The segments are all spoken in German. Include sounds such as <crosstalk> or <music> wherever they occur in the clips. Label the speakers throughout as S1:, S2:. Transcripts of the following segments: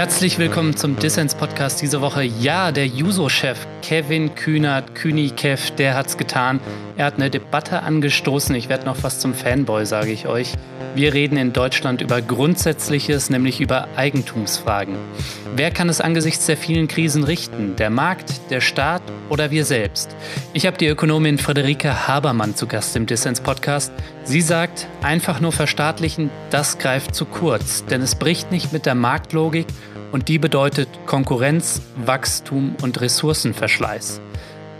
S1: Herzlich willkommen zum Dissens Podcast diese Woche. Ja, der Juso-Chef Kevin Kühnert, Kühnikev, der hat's getan. Er hat eine Debatte angestoßen. Ich werde noch was zum Fanboy, sage ich euch. Wir reden in Deutschland über Grundsätzliches, nämlich über Eigentumsfragen. Wer kann es angesichts der vielen Krisen richten? Der Markt, der Staat oder wir selbst? Ich habe die Ökonomin Friederike Habermann zu Gast im Dissens Podcast. Sie sagt, einfach nur verstaatlichen, das greift zu kurz, denn es bricht nicht mit der Marktlogik und die bedeutet Konkurrenz, Wachstum und Ressourcenverschleiß.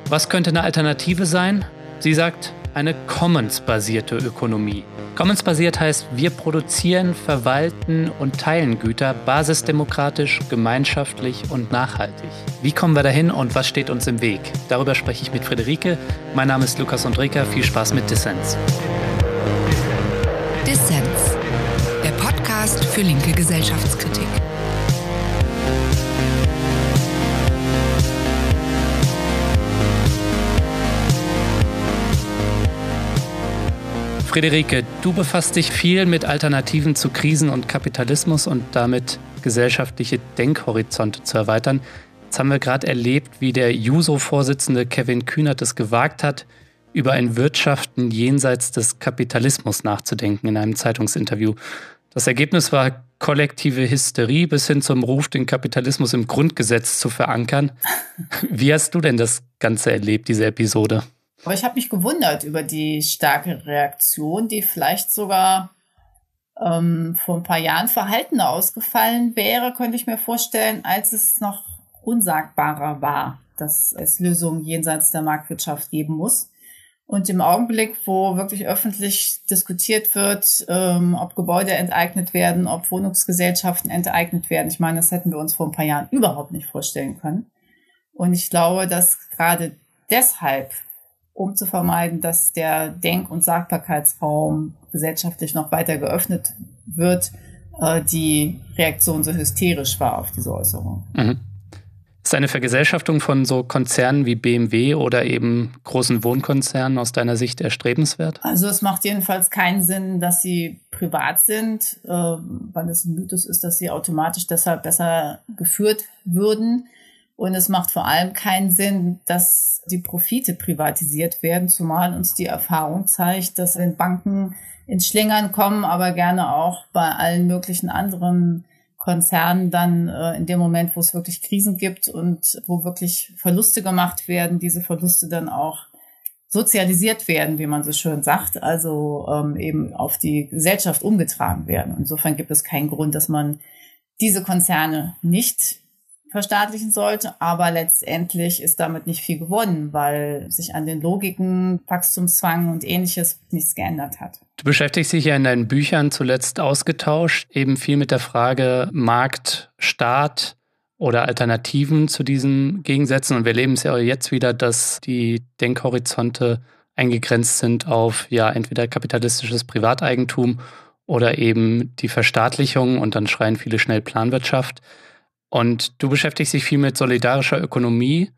S1: Was könnte eine Alternative sein? Sie sagt, eine Commons-basierte Ökonomie. Commons-basiert heißt, wir produzieren, verwalten und teilen Güter basisdemokratisch, gemeinschaftlich und nachhaltig. Wie kommen wir dahin und was steht uns im Weg? Darüber spreche ich mit Friederike. Mein Name ist Lukas Andreka. Viel Spaß mit Dissens.
S2: Dissens, der Podcast für linke Gesellschaftskritik.
S1: Friederike, du befasst dich viel mit Alternativen zu Krisen und Kapitalismus und damit gesellschaftliche Denkhorizonte zu erweitern. Jetzt haben wir gerade erlebt, wie der Juso-Vorsitzende Kevin Kühnert es gewagt hat, über ein Wirtschaften jenseits des Kapitalismus nachzudenken in einem Zeitungsinterview. Das Ergebnis war kollektive Hysterie bis hin zum Ruf, den Kapitalismus im Grundgesetz zu verankern. Wie hast du denn das Ganze erlebt, diese Episode?
S3: Aber ich habe mich gewundert über die starke Reaktion, die vielleicht sogar ähm, vor ein paar Jahren verhaltener ausgefallen wäre, könnte ich mir vorstellen, als es noch unsagbarer war, dass es Lösungen jenseits der Marktwirtschaft geben muss. Und im Augenblick, wo wirklich öffentlich diskutiert wird, ähm, ob Gebäude enteignet werden, ob Wohnungsgesellschaften enteignet werden, ich meine, das hätten wir uns vor ein paar Jahren überhaupt nicht vorstellen können. Und ich glaube, dass gerade deshalb um zu vermeiden, dass der Denk- und Sagbarkeitsraum gesellschaftlich noch weiter geöffnet wird, äh, die Reaktion so hysterisch war auf diese Äußerung. Mhm.
S1: Ist eine Vergesellschaftung von so Konzernen wie BMW oder eben großen Wohnkonzernen aus deiner Sicht erstrebenswert?
S3: Also es macht jedenfalls keinen Sinn, dass sie privat sind, äh, weil es ein Mythos ist, dass sie automatisch deshalb besser geführt würden. Und es macht vor allem keinen Sinn, dass die Profite privatisiert werden, zumal uns die Erfahrung zeigt, dass wenn Banken ins Schlingern kommen, aber gerne auch bei allen möglichen anderen Konzernen dann äh, in dem Moment, wo es wirklich Krisen gibt und wo wirklich Verluste gemacht werden, diese Verluste dann auch sozialisiert werden, wie man so schön sagt, also ähm, eben auf die Gesellschaft umgetragen werden. Insofern gibt es keinen Grund, dass man diese Konzerne nicht verstaatlichen sollte. Aber letztendlich ist damit nicht viel gewonnen, weil sich an den Logiken, Wachstumszwang und ähnliches nichts geändert hat.
S1: Du beschäftigst dich ja in deinen Büchern zuletzt ausgetauscht, eben viel mit der Frage Markt, Staat oder Alternativen zu diesen Gegensätzen. Und wir erleben es ja jetzt wieder, dass die Denkhorizonte eingegrenzt sind auf ja entweder kapitalistisches Privateigentum oder eben die Verstaatlichung und dann schreien viele schnell Planwirtschaft. Und du beschäftigst dich viel mit solidarischer Ökonomie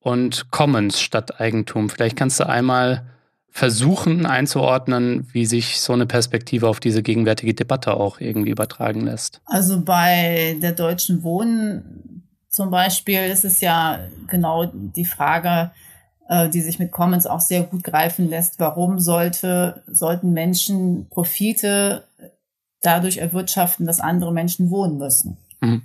S1: und Commons statt Eigentum. Vielleicht kannst du einmal versuchen einzuordnen, wie sich so eine Perspektive auf diese gegenwärtige Debatte auch irgendwie übertragen lässt.
S3: Also bei der Deutschen Wohnen zum Beispiel ist es ja genau die Frage, äh, die sich mit Commons auch sehr gut greifen lässt. Warum sollte, sollten Menschen Profite dadurch erwirtschaften, dass andere Menschen wohnen müssen? Mhm.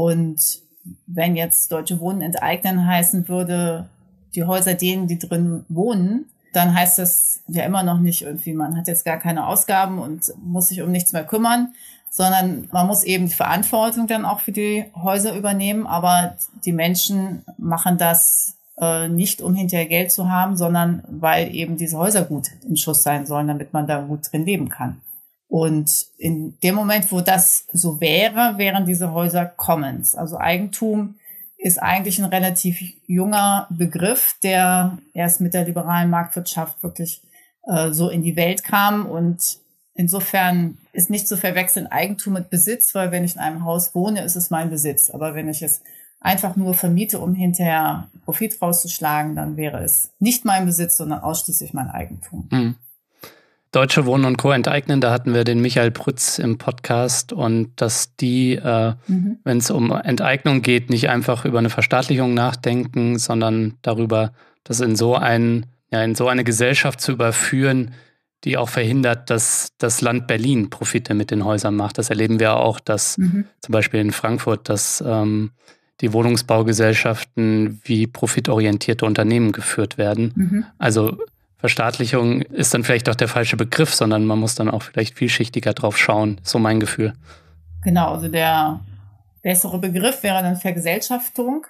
S3: Und wenn jetzt Deutsche Wohnen enteignen heißen würde, die Häuser denen, die drin wohnen, dann heißt das ja immer noch nicht irgendwie, man hat jetzt gar keine Ausgaben und muss sich um nichts mehr kümmern, sondern man muss eben die Verantwortung dann auch für die Häuser übernehmen. Aber die Menschen machen das äh, nicht, um hinterher Geld zu haben, sondern weil eben diese Häuser gut im Schuss sein sollen, damit man da gut drin leben kann. Und in dem Moment, wo das so wäre, wären diese Häuser Commons. Also Eigentum ist eigentlich ein relativ junger Begriff, der erst mit der liberalen Marktwirtschaft wirklich äh, so in die Welt kam. Und insofern ist nicht zu verwechseln Eigentum mit Besitz, weil wenn ich in einem Haus wohne, ist es mein Besitz. Aber wenn ich es einfach nur vermiete, um hinterher Profit rauszuschlagen, dann wäre es nicht mein Besitz, sondern ausschließlich mein Eigentum. Mhm.
S1: Deutsche Wohnen und Co. enteignen, da hatten wir den Michael Prütz im Podcast und dass die, äh, mhm. wenn es um Enteignung geht, nicht einfach über eine Verstaatlichung nachdenken, sondern darüber, das in so ein, ja, in so eine Gesellschaft zu überführen, die auch verhindert, dass das Land Berlin Profite mit den Häusern macht. Das erleben wir auch, dass mhm. zum Beispiel in Frankfurt, dass ähm, die Wohnungsbaugesellschaften wie profitorientierte Unternehmen geführt werden. Mhm. Also Verstaatlichung ist dann vielleicht auch der falsche Begriff, sondern man muss dann auch vielleicht vielschichtiger drauf schauen. So mein Gefühl.
S3: Genau, also der bessere Begriff wäre dann Vergesellschaftung.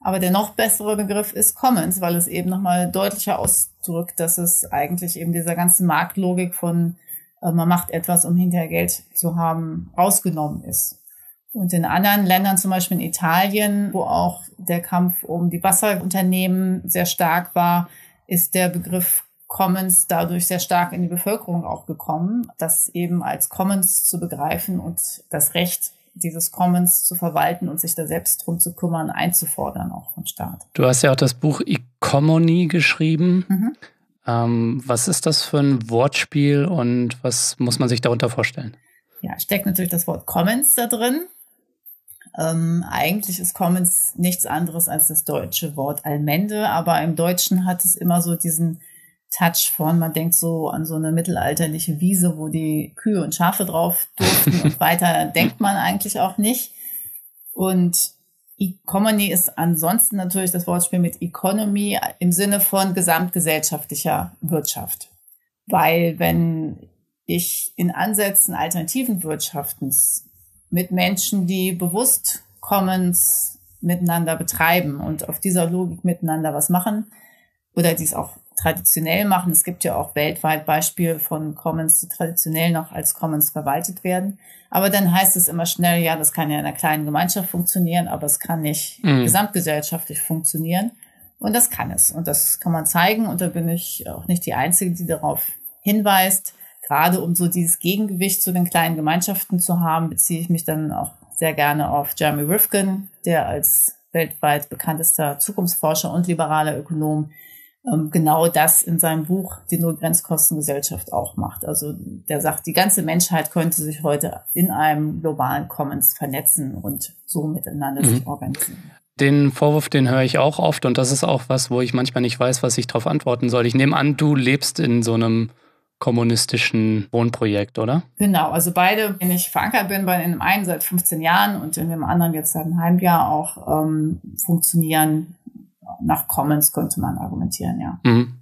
S3: Aber der noch bessere Begriff ist Commons, weil es eben nochmal deutlicher ausdrückt, dass es eigentlich eben dieser ganzen Marktlogik von äh, man macht etwas, um hinterher Geld zu haben, rausgenommen ist. Und in anderen Ländern, zum Beispiel in Italien, wo auch der Kampf um die Wasserunternehmen sehr stark war, ist der Begriff Commons dadurch sehr stark in die Bevölkerung auch gekommen, das eben als Commons zu begreifen und das Recht dieses Commons zu verwalten und sich da selbst drum zu kümmern, einzufordern, auch vom Staat.
S1: Du hast ja auch das Buch Economy geschrieben. Mhm. Ähm, was ist das für ein Wortspiel und was muss man sich darunter vorstellen?
S3: Ja, steckt natürlich das Wort Commons da drin. Ähm, eigentlich ist Commons nichts anderes als das deutsche Wort Allmende, aber im Deutschen hat es immer so diesen Touch von, man denkt so an so eine mittelalterliche Wiese, wo die Kühe und Schafe drauf durften <laughs> und weiter denkt man eigentlich auch nicht. Und Economy ist ansonsten natürlich das Wortspiel mit Economy im Sinne von gesamtgesellschaftlicher Wirtschaft. Weil wenn ich in Ansätzen alternativen Wirtschaftens mit Menschen, die bewusst Commons miteinander betreiben und auf dieser Logik miteinander was machen oder dies auch traditionell machen. Es gibt ja auch weltweit Beispiele von Commons, die traditionell noch als Commons verwaltet werden. Aber dann heißt es immer schnell, ja, das kann ja in einer kleinen Gemeinschaft funktionieren, aber es kann nicht mhm. gesamtgesellschaftlich funktionieren. Und das kann es. Und das kann man zeigen. Und da bin ich auch nicht die Einzige, die darauf hinweist. Gerade um so dieses Gegengewicht zu den kleinen Gemeinschaften zu haben, beziehe ich mich dann auch sehr gerne auf Jeremy Rifkin, der als weltweit bekanntester Zukunftsforscher und liberaler Ökonom genau das in seinem Buch Die Null-Grenzkostengesellschaft auch macht. Also der sagt, die ganze Menschheit könnte sich heute in einem globalen Commons vernetzen und so miteinander mhm. sich organisieren.
S1: Den Vorwurf, den höre ich auch oft und das ist auch was, wo ich manchmal nicht weiß, was ich darauf antworten soll. Ich nehme an, du lebst in so einem kommunistischen Wohnprojekt, oder?
S3: Genau, also beide, wenn ich verankert bin, bei dem einen seit 15 Jahren und in dem anderen jetzt seit einem halben Jahr auch ähm, funktionieren nach Commons, könnte man argumentieren, ja. Mhm.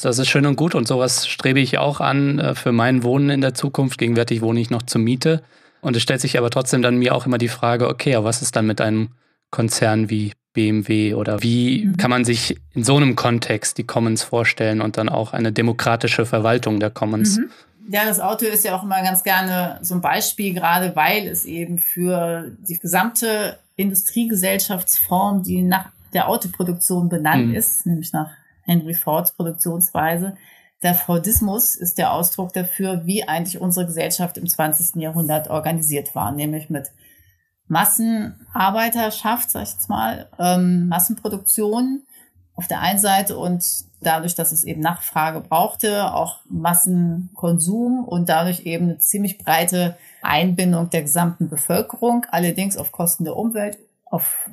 S1: Das ist schön und gut und sowas strebe ich auch an äh, für mein Wohnen in der Zukunft. Gegenwärtig wohne ich noch zur Miete. Und es stellt sich aber trotzdem dann mir auch immer die Frage, okay, aber was ist dann mit einem Konzern wie BMW oder wie mhm. kann man sich in so einem Kontext die Commons vorstellen und dann auch eine demokratische Verwaltung der Commons? Mhm.
S3: Ja, das Auto ist ja auch immer ganz gerne so ein Beispiel, gerade weil es eben für die gesamte Industriegesellschaftsform, die nach der Autoproduktion benannt mhm. ist, nämlich nach Henry Fords Produktionsweise. Der Fordismus ist der Ausdruck dafür, wie eigentlich unsere Gesellschaft im 20. Jahrhundert organisiert war, nämlich mit Massenarbeiterschaft, sag ich jetzt mal, ähm, Massenproduktion auf der einen Seite und dadurch, dass es eben Nachfrage brauchte, auch Massenkonsum und dadurch eben eine ziemlich breite Einbindung der gesamten Bevölkerung, allerdings auf Kosten der Umwelt, auf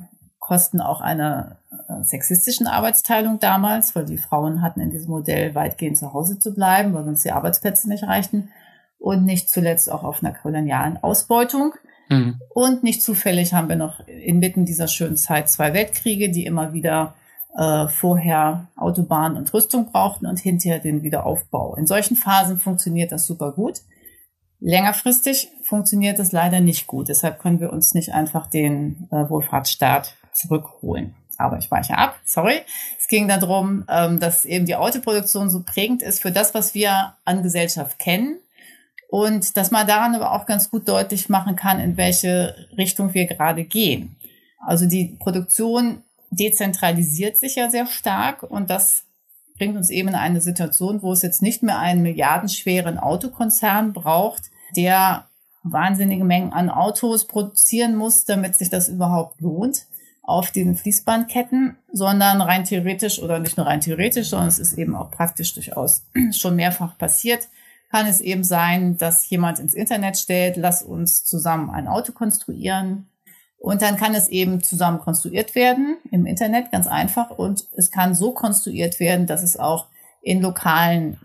S3: Kosten auch einer äh, sexistischen Arbeitsteilung damals, weil die Frauen hatten in diesem Modell weitgehend zu Hause zu bleiben, weil sonst die Arbeitsplätze nicht reichten und nicht zuletzt auch auf einer kolonialen Ausbeutung. Mhm. Und nicht zufällig haben wir noch inmitten dieser schönen Zeit zwei Weltkriege, die immer wieder äh, vorher Autobahnen und Rüstung brauchten und hinterher den Wiederaufbau. In solchen Phasen funktioniert das super gut. Längerfristig funktioniert es leider nicht gut. Deshalb können wir uns nicht einfach den äh, Wohlfahrtsstaat zurückholen. Aber ich weiche ab, sorry. Es ging darum, ähm, dass eben die Autoproduktion so prägend ist für das, was wir an Gesellschaft kennen und dass man daran aber auch ganz gut deutlich machen kann, in welche Richtung wir gerade gehen. Also die Produktion dezentralisiert sich ja sehr stark und das bringt uns eben in eine Situation, wo es jetzt nicht mehr einen milliardenschweren Autokonzern braucht, der wahnsinnige Mengen an Autos produzieren muss, damit sich das überhaupt lohnt auf diesen Fließbandketten, sondern rein theoretisch oder nicht nur rein theoretisch, sondern es ist eben auch praktisch durchaus <clears throat> schon mehrfach passiert, kann es eben sein, dass jemand ins Internet stellt, lass uns zusammen ein Auto konstruieren. Und dann kann es eben zusammen konstruiert werden im Internet, ganz einfach. Und es kann so konstruiert werden, dass es auch in lokalen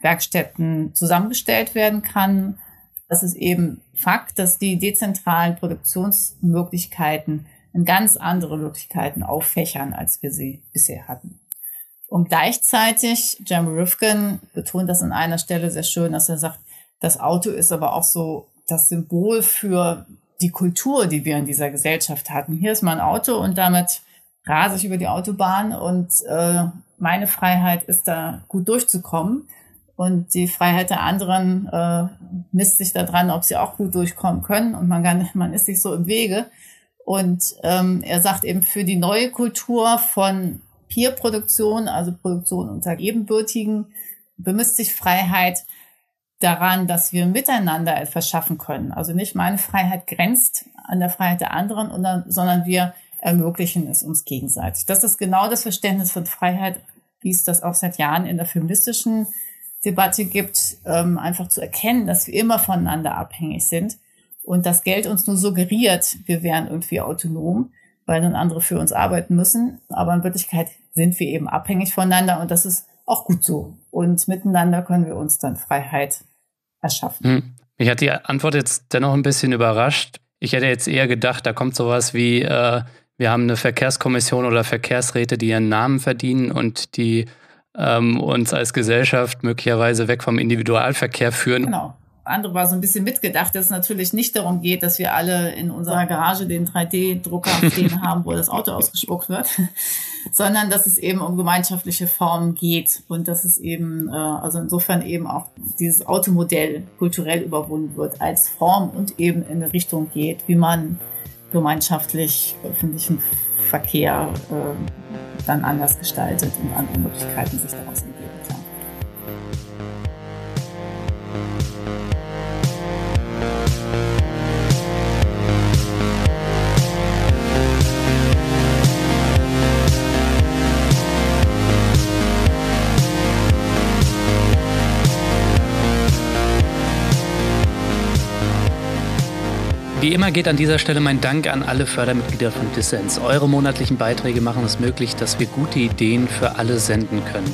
S3: Werkstätten zusammengestellt werden kann. Das ist eben Fakt, dass die dezentralen Produktionsmöglichkeiten ganz andere Möglichkeiten auffächern, als wir sie bisher hatten. Und gleichzeitig, Jeremy Rifkin betont das an einer Stelle sehr schön, dass er sagt, das Auto ist aber auch so das Symbol für die Kultur, die wir in dieser Gesellschaft hatten. Hier ist mein Auto und damit rase ich über die Autobahn und äh, meine Freiheit ist da gut durchzukommen. Und die Freiheit der anderen äh, misst sich daran, ob sie auch gut durchkommen können. Und man, kann, man ist sich so im Wege. Und ähm, er sagt eben, für die neue Kultur von Peer-Produktion, also Produktion unter Ebenbürtigen, bemisst sich Freiheit daran, dass wir miteinander etwas schaffen können. Also nicht meine Freiheit grenzt an der Freiheit der anderen, sondern wir ermöglichen es uns gegenseitig. Das ist genau das Verständnis von Freiheit, wie es das auch seit Jahren in der feministischen Debatte gibt, ähm, einfach zu erkennen, dass wir immer voneinander abhängig sind und das Geld uns nur suggeriert, wir wären irgendwie autonom, weil dann andere für uns arbeiten müssen. Aber in Wirklichkeit sind wir eben abhängig voneinander und das ist auch gut so. Und miteinander können wir uns dann Freiheit erschaffen. Hm.
S1: Mich hat die Antwort jetzt dennoch ein bisschen überrascht. Ich hätte jetzt eher gedacht, da kommt sowas wie, äh, wir haben eine Verkehrskommission oder Verkehrsräte, die ihren Namen verdienen und die ähm, uns als Gesellschaft möglicherweise weg vom Individualverkehr führen.
S3: Genau andere war so ein bisschen mitgedacht, dass es natürlich nicht darum geht, dass wir alle in unserer Garage den 3D-Drucker <laughs> stehen haben, wo das Auto ausgespuckt wird, <laughs> sondern dass es eben um gemeinschaftliche Formen geht und dass es eben, äh, also insofern eben auch dieses Automodell kulturell überwunden wird als Form und eben in eine Richtung geht, wie man gemeinschaftlich öffentlichen Verkehr äh, dann anders gestaltet und andere Möglichkeiten sich daraus ergeben.
S1: Wie immer geht an dieser Stelle mein Dank an alle Fördermitglieder von Dissens. Eure monatlichen Beiträge machen es möglich, dass wir gute Ideen für alle senden können.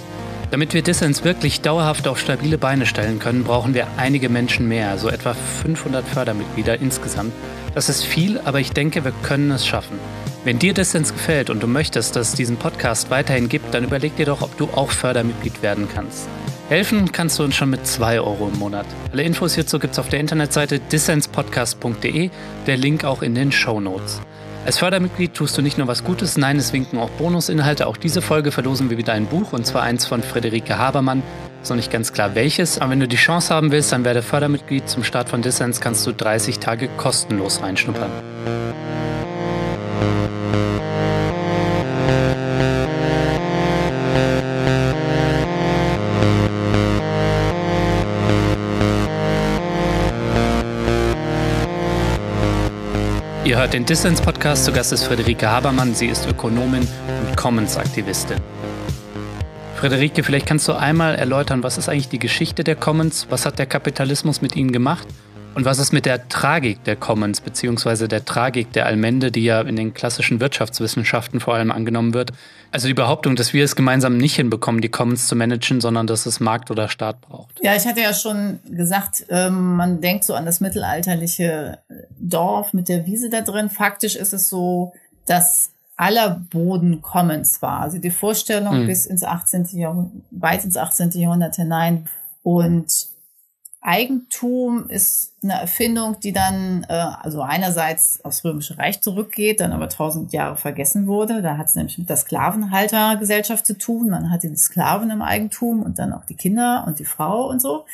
S1: Damit wir Dissens wirklich dauerhaft auf stabile Beine stellen können, brauchen wir einige Menschen mehr, so etwa 500 Fördermitglieder insgesamt. Das ist viel, aber ich denke, wir können es schaffen. Wenn dir Dissens gefällt und du möchtest, dass es diesen Podcast weiterhin gibt, dann überleg dir doch, ob du auch Fördermitglied werden kannst. Helfen kannst du uns schon mit 2 Euro im Monat. Alle Infos hierzu gibt es auf der Internetseite dissenspodcast.de, der Link auch in den Show Notes. Als Fördermitglied tust du nicht nur was Gutes, nein, es winken auch Bonusinhalte. Auch diese Folge verlosen wir wieder ein Buch und zwar eins von Friederike Habermann. Ist noch nicht ganz klar welches, aber wenn du die Chance haben willst, dann werde Fördermitglied. Zum Start von Dissens kannst du 30 Tage kostenlos reinschnuppern. Hört den Dissens-Podcast. Zu Gast ist Friederike Habermann. Sie ist Ökonomin und Commons-Aktivistin. Friederike, vielleicht kannst du einmal erläutern, was ist eigentlich die Geschichte der Commons? Was hat der Kapitalismus mit ihnen gemacht? Und was ist mit der Tragik der Commons, beziehungsweise der Tragik der Allmende, die ja in den klassischen Wirtschaftswissenschaften vor allem angenommen wird? Also die Behauptung, dass wir es gemeinsam nicht hinbekommen, die Commons zu managen, sondern dass es Markt oder Staat braucht.
S3: Ja, ich hatte ja schon gesagt, ähm, man denkt so an das mittelalterliche Dorf mit der Wiese da drin. Faktisch ist es so, dass aller Boden Commons war. Also die Vorstellung mhm. bis ins 18. Jahrhundert, weit ins 18. Jahrhundert hinein. Und Eigentum ist eine Erfindung, die dann äh, also einerseits aufs Römische Reich zurückgeht, dann aber tausend Jahre vergessen wurde. Da hat es nämlich mit der Sklavenhaltergesellschaft zu tun. Man hatte die Sklaven im Eigentum und dann auch die Kinder und die Frau und so.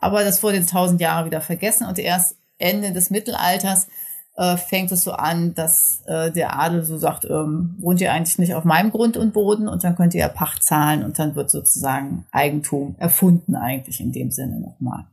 S3: Aber das wurde tausend Jahre wieder vergessen und erst Ende des Mittelalters äh, fängt es so an, dass äh, der Adel so sagt, ähm, wohnt ihr eigentlich nicht auf meinem Grund und Boden und dann könnt ihr ja Pacht zahlen und dann wird sozusagen Eigentum erfunden eigentlich in dem Sinne nochmal.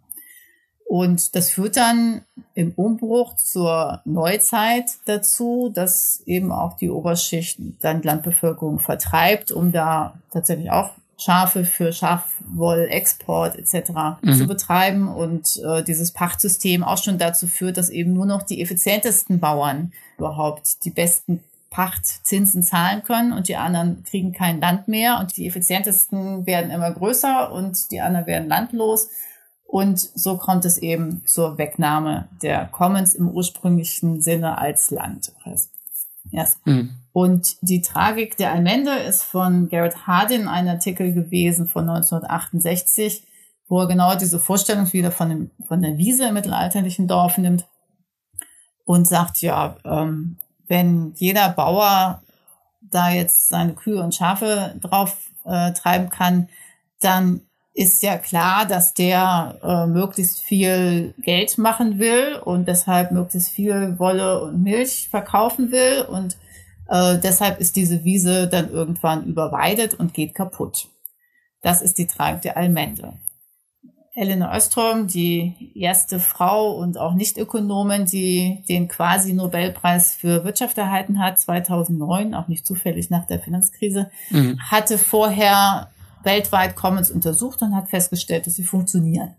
S3: Und das führt dann im Umbruch zur Neuzeit dazu, dass eben auch die Oberschicht dann Landbevölkerung vertreibt, um da tatsächlich auch Schafe für Schafwollexport etc. Mhm. zu betreiben und äh, dieses Pachtsystem auch schon dazu führt, dass eben nur noch die effizientesten Bauern überhaupt die besten Pachtzinsen zahlen können und die anderen kriegen kein Land mehr und die effizientesten werden immer größer und die anderen werden landlos. Und so kommt es eben zur Wegnahme der Commons im ursprünglichen Sinne als Land. Yes. Mhm. Und die Tragik der Allmende ist von Garrett Hardin ein Artikel gewesen von 1968, wo er genau diese Vorstellung wieder von, dem, von der Wiese im mittelalterlichen Dorf nimmt und sagt, ja, ähm, wenn jeder Bauer da jetzt seine Kühe und Schafe drauf äh, treiben kann, dann ist ja klar, dass der äh, möglichst viel Geld machen will und deshalb möglichst viel Wolle und Milch verkaufen will und äh, deshalb ist diese Wiese dann irgendwann überweidet und geht kaputt. Das ist die Tragik der Allmende. Elena Östrom, die erste Frau und auch Nicht-Ökonomin, die den quasi Nobelpreis für Wirtschaft erhalten hat, 2009, auch nicht zufällig nach der Finanzkrise, mhm. hatte vorher weltweit Commons untersucht und hat festgestellt, dass sie funktionieren.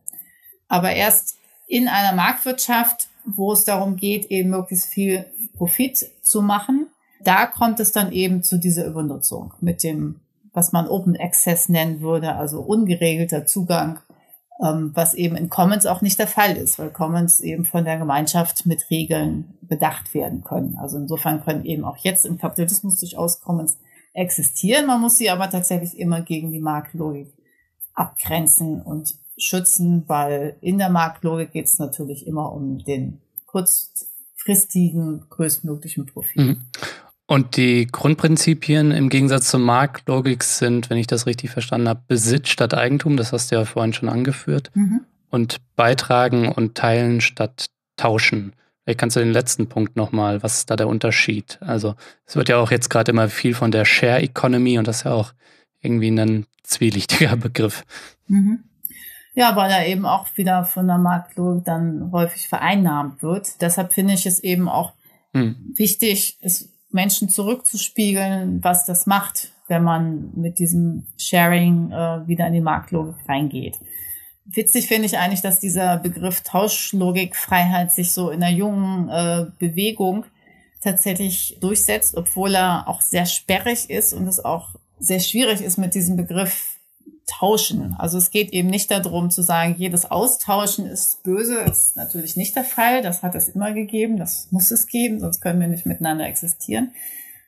S3: Aber erst in einer Marktwirtschaft, wo es darum geht, eben möglichst viel Profit zu machen, da kommt es dann eben zu dieser Übernutzung mit dem, was man Open Access nennen würde, also ungeregelter Zugang ähm, was eben in Commons auch nicht der Fall ist, weil Commons eben von der Gemeinschaft mit Regeln bedacht werden können. Also insofern können eben auch jetzt im Kapitalismus durchaus Commons existieren. Man muss sie aber tatsächlich immer gegen die Marktlogik abgrenzen und schützen, weil in der Marktlogik geht es natürlich immer um den kurzfristigen, größtmöglichen Profit. Mhm.
S1: Und die Grundprinzipien im Gegensatz zur Marktlogik sind, wenn ich das richtig verstanden habe, Besitz statt Eigentum, das hast du ja vorhin schon angeführt, mhm. und beitragen und teilen statt tauschen. Vielleicht kannst du den letzten Punkt nochmal, was ist da der Unterschied? Also es wird ja auch jetzt gerade immer viel von der Share Economy und das ist ja auch irgendwie ein zwielichtiger <laughs> Begriff.
S3: Mhm. Ja, weil er eben auch wieder von der Marktlogik dann häufig vereinnahmt wird. Deshalb finde ich es eben auch mhm. wichtig, es Menschen zurückzuspiegeln, was das macht, wenn man mit diesem Sharing äh, wieder in die Marktlogik reingeht. Witzig finde ich eigentlich, dass dieser Begriff Tauschlogikfreiheit sich so in der jungen äh, Bewegung tatsächlich durchsetzt, obwohl er auch sehr sperrig ist und es auch sehr schwierig ist mit diesem Begriff tauschen. Also es geht eben nicht darum zu sagen, jedes Austauschen ist böse. Das ist natürlich nicht der Fall. Das hat es immer gegeben. Das muss es geben, sonst können wir nicht miteinander existieren.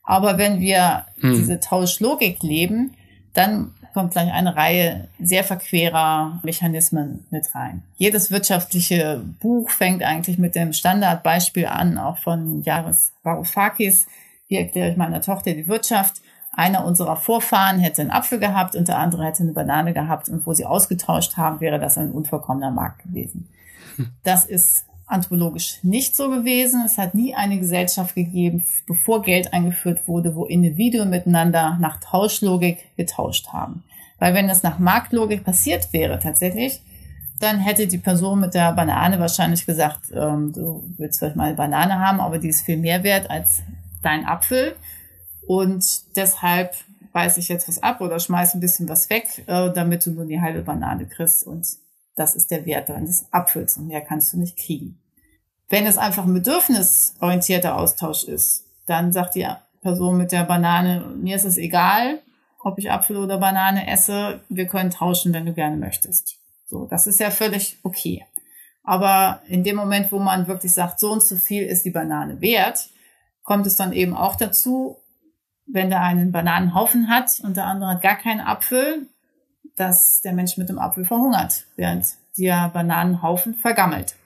S3: Aber wenn wir hm. diese Tauschlogik leben, dann kommt gleich eine Reihe sehr verquerer Mechanismen mit rein. Jedes wirtschaftliche Buch fängt eigentlich mit dem Standardbeispiel an, auch von Jaris Varoufakis. Hier erkläre ich meiner Tochter die Wirtschaft einer unserer Vorfahren hätte einen Apfel gehabt und der andere hätte eine Banane gehabt und wo sie ausgetauscht haben, wäre das ein unvollkommener Markt gewesen. Das ist anthropologisch nicht so gewesen. Es hat nie eine Gesellschaft gegeben, bevor Geld eingeführt wurde, wo Individuen miteinander nach Tauschlogik getauscht haben. Weil wenn das nach Marktlogik passiert wäre tatsächlich, dann hätte die Person mit der Banane wahrscheinlich gesagt, ähm, du willst vielleicht mal eine Banane haben, aber die ist viel mehr wert als dein Apfel. Und deshalb beiß ich jetzt was ab oder schmeiß ein bisschen was weg, äh, damit du nur die halbe Banane kriegst. Und das ist der Wert deines Apfels und mehr kannst du nicht kriegen. Wenn es einfach ein bedürfnisorientierter Austausch ist, dann sagt die Person mit der Banane, mir ist es egal, ob ich Apfel oder Banane esse, wir können tauschen, wenn du gerne möchtest. So, das ist ja völlig okay. Aber in dem Moment, wo man wirklich sagt, so und so viel ist die Banane wert, kommt es dann eben auch dazu, wenn der einen Bananenhaufen hat und der andere hat gar keinen Apfel, dass der Mensch mit dem Apfel verhungert, während der Bananenhaufen vergammelt.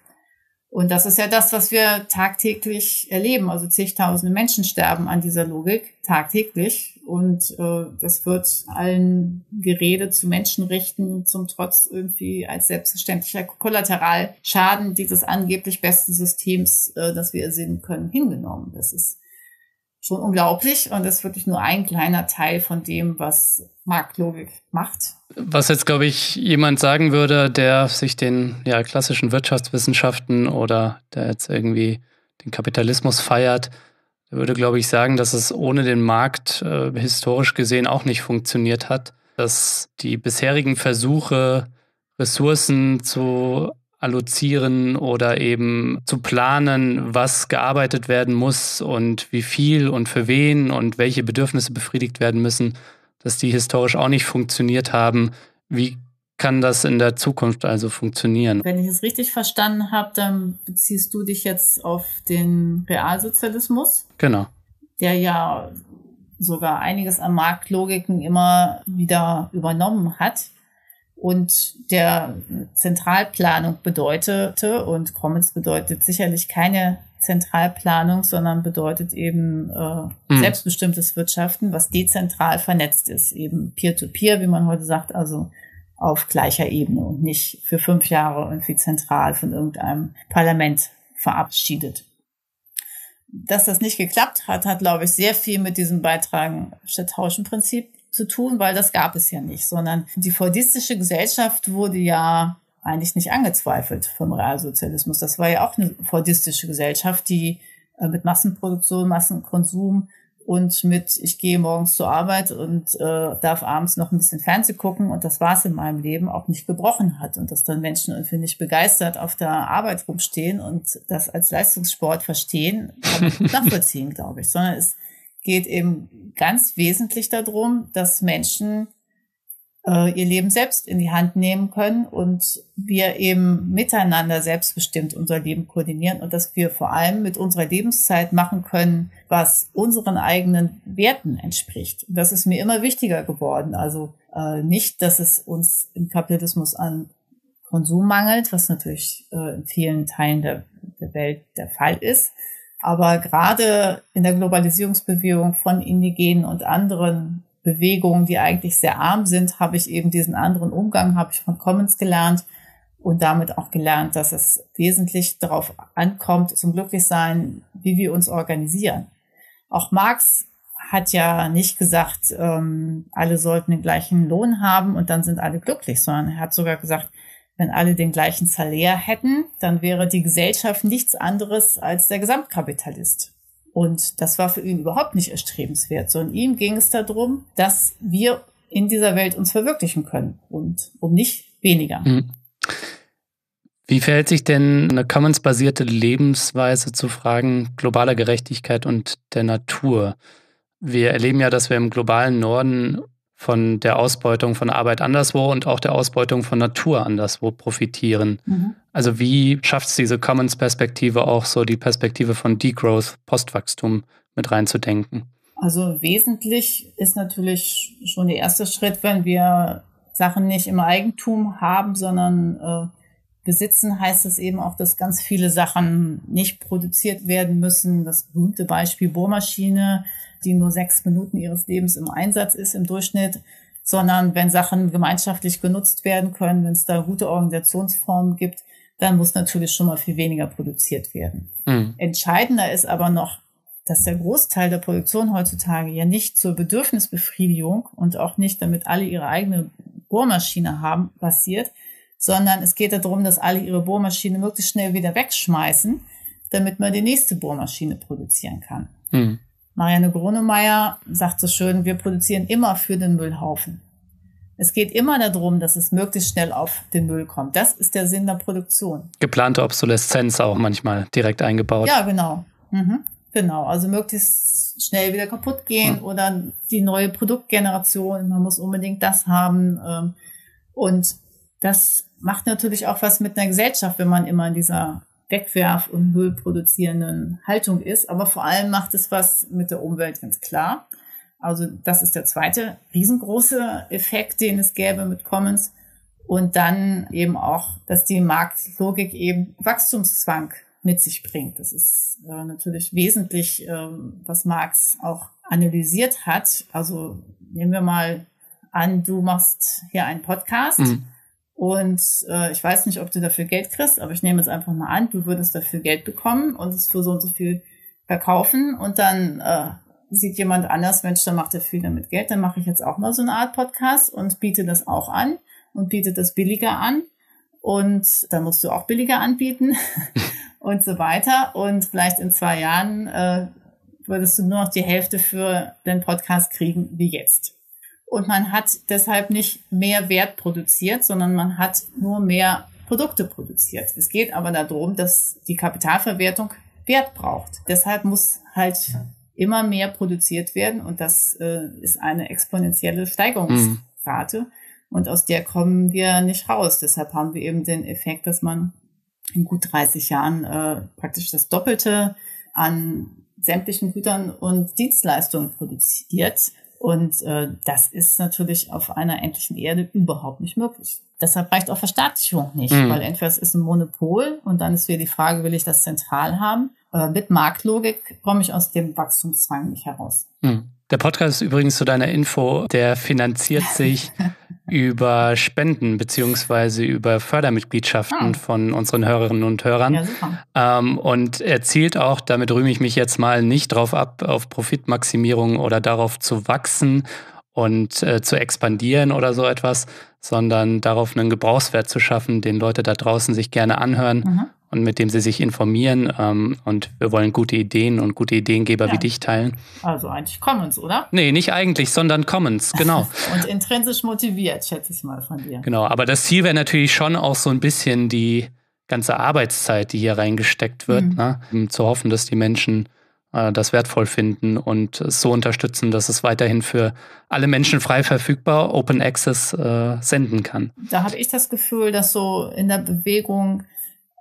S3: Und das ist ja das, was wir tagtäglich erleben. Also zigtausende Menschen sterben an dieser Logik tagtäglich. Und äh, das wird allen Gerede zu Menschenrechten zum Trotz irgendwie als selbstverständlicher Kollateralschaden dieses angeblich besten Systems, äh, das wir ersehen können, hingenommen. Das ist schon unglaublich und das ist wirklich nur ein kleiner Teil von dem, was Marktlogik macht.
S1: Was jetzt, glaube ich, jemand sagen würde, der sich den ja, klassischen Wirtschaftswissenschaften oder der jetzt irgendwie den Kapitalismus feiert, der würde, glaube ich, sagen, dass es ohne den Markt äh, historisch gesehen auch nicht funktioniert hat. dass die bisherigen Versuche, Ressourcen zu allozieren oder eben zu planen, was gearbeitet werden muss und wie viel und für wen und welche Bedürfnisse befriedigt werden müssen, dass die historisch auch nicht funktioniert haben. Wie kann das in der Zukunft also funktionieren?
S3: Wenn ich es richtig verstanden habe, dann beziehst du dich jetzt auf den Realsozialismus.
S1: Genau.
S3: Der ja sogar einiges an Marktlogiken immer wieder übernommen hat und der Zentralplanung bedeutete und Commons bedeutet sicherlich keine Zentralplanung, sondern bedeutet eben äh, mhm. selbstbestimmtes Wirtschaften, was dezentral vernetzt ist, eben Peer-to-Peer, -peer, wie man heute sagt, also auf gleicher Ebene und nicht für fünf Jahre irgendwie zentral von irgendeinem Parlament verabschiedet. Dass das nicht geklappt hat, hat, glaube ich, sehr viel mit diesem Beitragen statt Tauschen Prinzip zu tun, weil das gab es ja nicht, sondern die fordistische Gesellschaft wurde ja eigentlich nicht angezweifelt vom Realsozialismus. Das war ja auch eine fordistische Gesellschaft, die äh, mit Massenproduktion, Massenkonsum und mit ich gehe morgens zur Arbeit und äh, darf abends noch ein bisschen Fernsehen gucken und das war's in meinem Leben auch nicht gebrochen hat und dass dann Menschen irgendwie nicht begeistert auf der Arbeit rumstehen und das als Leistungssport verstehen, kann man <laughs> nachvollziehen, glaube ich, sondern es geht eben ganz wesentlich darum, dass Menschen äh, ihr Leben selbst in die Hand nehmen können und wir eben miteinander selbstbestimmt unser Leben koordinieren und dass wir vor allem mit unserer Lebenszeit machen können, was unseren eigenen Werten entspricht. Und das ist mir immer wichtiger geworden. Also äh, nicht, dass es uns im Kapitalismus an Konsum mangelt, was natürlich äh, in vielen Teilen der, der Welt der Fall ist, aber gerade in der Globalisierungsbewegung von Indigenen und anderen Bewegungen, die eigentlich sehr arm sind, habe ich eben diesen anderen Umgang, habe ich von Commons gelernt und damit auch gelernt, dass es wesentlich darauf ankommt, zum Glücklichsein, wie wir uns organisieren. Auch Marx hat ja nicht gesagt, ähm, alle sollten den gleichen Lohn haben und dann sind alle glücklich, sondern er hat sogar gesagt, wenn alle den gleichen Salär hätten, dann wäre die Gesellschaft nichts anderes als der Gesamtkapitalist. Und das war für ihn überhaupt nicht erstrebenswert, sondern ihm ging es darum, dass wir in dieser Welt uns verwirklichen können und um nicht weniger. Mhm.
S1: Wie verhält sich denn eine Commons-basierte Lebensweise zu Fragen globaler Gerechtigkeit und der Natur? Wir erleben ja, dass wir im globalen Norden von der Ausbeutung von Arbeit anderswo und auch der Ausbeutung von Natur anderswo profitieren. Mhm. Also wie schafft es diese Commons-Perspektive auch so die Perspektive von Degrowth, Postwachstum mit reinzudenken?
S3: Also wesentlich ist natürlich schon der erste Schritt, wenn wir Sachen nicht im Eigentum haben, sondern äh, besitzen, heißt es eben auch, dass ganz viele Sachen nicht produziert werden müssen. Das berühmte Beispiel Bohrmaschine die nur sechs Minuten ihres Lebens im Einsatz ist im Durchschnitt, sondern wenn Sachen gemeinschaftlich genutzt werden können, wenn es da gute Organisationsformen gibt, dann muss natürlich schon mal viel weniger produziert werden. Mhm. Entscheidender ist aber noch, dass der Großteil der Produktion heutzutage ja nicht zur Bedürfnisbefriedigung und auch nicht, damit alle ihre eigene Bohrmaschine haben, passiert, sondern es geht darum, dass alle ihre Bohrmaschine möglichst schnell wieder wegschmeißen, damit man die nächste Bohrmaschine produzieren kann. Mhm. Marianne Gronemeyer sagt so schön, wir produzieren immer für den Müllhaufen. Es geht immer darum, dass es möglichst schnell auf den Müll kommt. Das ist der Sinn der Produktion.
S1: Geplante Obsoleszenz auch manchmal direkt eingebaut.
S3: Ja, genau. Mhm. Genau. Also möglichst schnell wieder kaputt gehen mhm. oder die neue Produktgeneration. Man muss unbedingt das haben. Ähm, und das macht natürlich auch was mit einer Gesellschaft, wenn man immer in dieser Wegwerf- und Müllproduzierenden Haltung ist. Aber vor allem macht es was mit der Umwelt, ganz klar. Also das ist der zweite riesengroße Effekt, den es gäbe mit Commons. Und dann eben auch, dass die Marktlogik eben Wachstumszwang mit sich bringt. Das ist äh, natürlich wesentlich, äh, was Marx auch analysiert hat. Also nehmen wir mal an, du machst hier einen Podcast. Mhm und äh, ich weiß nicht, ob du dafür Geld kriegst, aber ich nehme es einfach mal an, du würdest dafür Geld bekommen und es für so und so viel verkaufen. Und dann äh, sieht jemand anders, Mensch, dann macht er viel damit Geld, dann mache ich jetzt auch mal so eine Art Podcast und biete das auch an und biete das billiger an. Und dann musst du auch billiger anbieten <laughs> und so weiter. Und vielleicht in zwei Jahren äh, würdest du nur noch die Hälfte für den Podcast kriegen wie jetzt. Und man hat deshalb nicht mehr Wert produziert, sondern man hat nur mehr Produkte produziert. Es geht aber darum, dass die Kapitalverwertung Wert braucht. Deshalb muss halt immer mehr produziert werden und das äh, ist eine exponentielle Steigerungsrate mhm. und aus der kommen wir nicht raus. Deshalb haben wir eben den Effekt, dass man in gut 30 Jahren äh, praktisch das Doppelte an sämtlichen Gütern und Dienstleistungen produziert. Und äh, das ist natürlich auf einer endlichen Erde überhaupt nicht möglich. Deshalb reicht auch Verstaatlichung nicht, mhm. weil entweder es ist ein Monopol und dann ist wieder die Frage, will ich das zentral haben? Äh, mit Marktlogik komme ich aus dem Wachstumszwang nicht heraus.
S1: Mhm. Der Podcast ist übrigens zu deiner Info, der finanziert sich <laughs> über Spenden beziehungsweise über Fördermitgliedschaften ah. von unseren Hörerinnen und Hörern. Ja. Ähm, und er zielt auch, damit rühme ich mich jetzt mal nicht drauf ab, auf Profitmaximierung oder darauf zu wachsen und äh, zu expandieren oder so etwas, sondern darauf einen Gebrauchswert zu schaffen, den Leute da draußen sich gerne anhören mhm. Und mit dem sie sich informieren. Ähm, und wir wollen gute Ideen und gute Ideengeber ja. wie dich teilen.
S3: Also eigentlich Commons, oder?
S1: Nee, nicht eigentlich, sondern Commons, genau. <laughs>
S3: und intrinsisch motiviert, schätze ich mal von dir.
S1: Genau, aber das Ziel wäre natürlich schon auch so ein bisschen die ganze Arbeitszeit, die hier reingesteckt wird, mhm. ne? Um zu hoffen, dass die Menschen äh, das wertvoll finden und so unterstützen, dass es weiterhin für alle Menschen frei verfügbar Open Access äh, senden kann.
S3: Da habe ich das Gefühl, dass so in der Bewegung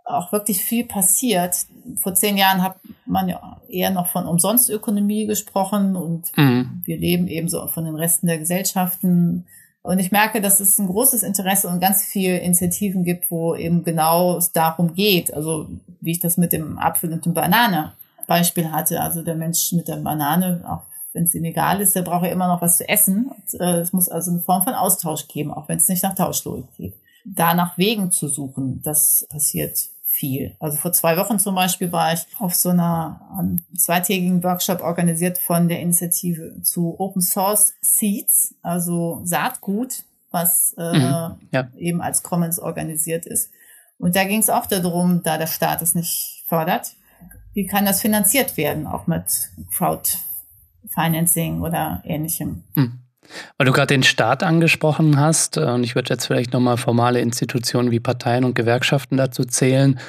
S3: auch wirklich viel passiert. Vor zehn Jahren hat man ja eher noch von Umsonstökonomie gesprochen und mhm. wir leben eben so von den Resten der Gesellschaften. Und ich merke, dass es ein großes Interesse und ganz viele Initiativen gibt, wo eben genau es darum geht. Also wie ich das mit dem Apfel und dem Banane Beispiel hatte. Also der Mensch mit der Banane, auch wenn es ihm egal ist, der braucht ja immer noch was zu essen. Und, äh, es muss also eine Form von Austausch geben, auch wenn es nicht nach Tauschlogik geht. Da nach Wegen zu suchen, das passiert viel. Also vor zwei Wochen zum Beispiel war ich auf so einer um, zweitägigen Workshop organisiert von der Initiative zu Open Source Seeds, also Saatgut, was äh, mhm, ja. eben als Commons organisiert ist. Und da ging es auch darum, da der Staat es nicht fördert, wie kann das finanziert werden, auch mit Crowdfinancing oder ähnlichem. Hm.
S1: Weil du gerade den Staat angesprochen hast, äh, und ich würde jetzt vielleicht nochmal formale Institutionen wie Parteien und Gewerkschaften dazu zählen.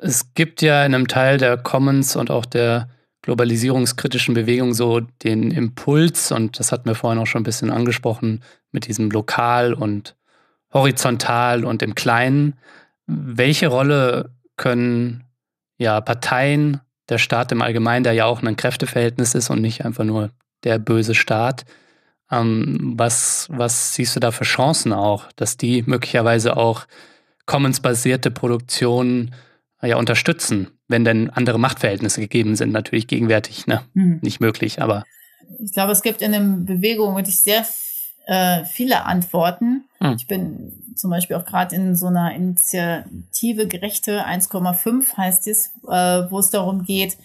S1: Es gibt ja in einem Teil der Commons und auch der globalisierungskritischen Bewegung so den Impuls, und das hatten wir vorhin auch schon ein bisschen angesprochen, mit diesem lokal und horizontal und im Kleinen. Welche Rolle können ja, Parteien, der Staat im Allgemeinen, der ja auch ein Kräfteverhältnis ist und nicht einfach nur der böse Staat. Ähm, was, was siehst du da für Chancen auch, dass die möglicherweise auch Commons-basierte Produktionen äh, ja unterstützen, wenn denn andere Machtverhältnisse gegeben sind? Natürlich gegenwärtig ne? Mhm. nicht möglich, aber.
S3: Ich glaube, es gibt in der Bewegung wirklich sehr äh, viele Antworten. Mhm. Ich bin zum Beispiel auch gerade in so einer Initiative Gerechte 1,5 heißt es, äh, wo es darum geht,